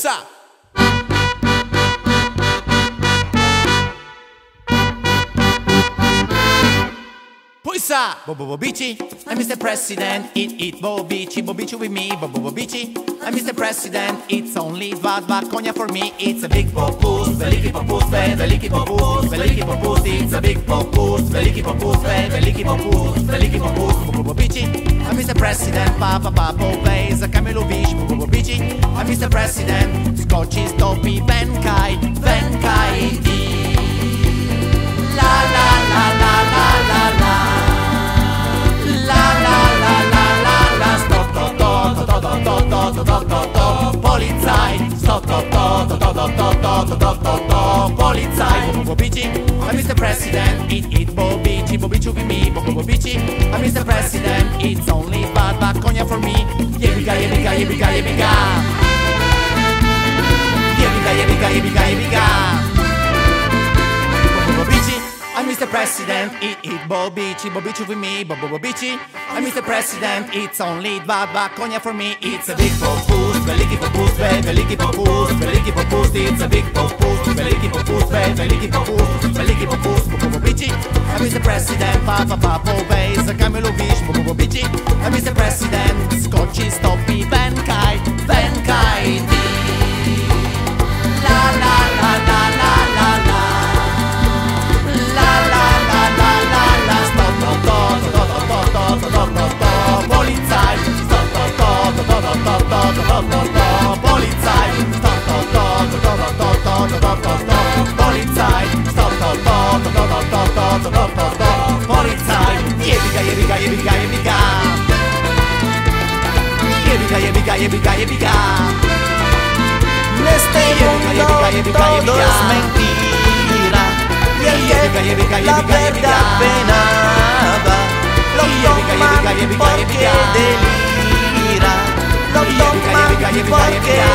Começa! Pujsa! Bobo Bobici, I'm Mr. President, eat eat Bobici, Bobici with me, Bobo Bobici, I'm Mr. President, it's only dva, dva konja for me, it's a big popus, veliki popus, veliki popus, veliki popus, it's a big popus, veliki popus, veliki popus, veliki popus, veliki popus. Mr. President, Papa Papo, Veza, Kamilovic, Bobo Bobici. I'm Mr. President, Scotchy, Stoppy, Venkai, Venkai, La la la la la la la La la la la la la Sto to to to to to to to to to to Polizei Sto to to to to to to to to to to Polizei Bobo Bobici I'm Mr. President Eat eat Bobici Bobici with me I'm Mr. President It's only Yebiga yebiga yebiga Yebiga yebiga yebiga yebiga Bobici, I'm Mr. President, eat eat Bobici, Bobici with me, Bobo Bobici. I'm Mr. President, it's only bad Baconia for me, it's a big popus, veliki popus, ve, veliki popus, veliki popus, it's a big popus, veliki popus, ve, veliki popus, veliki popus, Bobo Bobici. I'm Mr. President, Papa Papo, Veza, Kamilovic, Bobo to to Lo toman porque delira Lo toman porque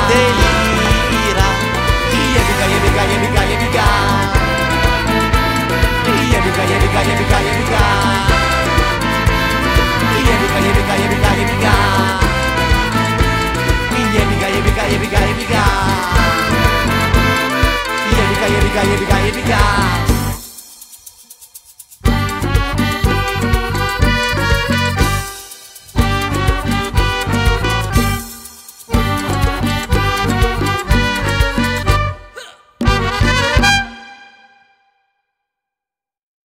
delira. Yebiga, yebiga, yebiga, yebiga Yebiga, yebiga, yebiga, yebiga Yebiga, yebiga, yebiga, yebiga Yebiga, yebiga, yebiga, yebiga Yebiga, yebiga, yebiga, yebiga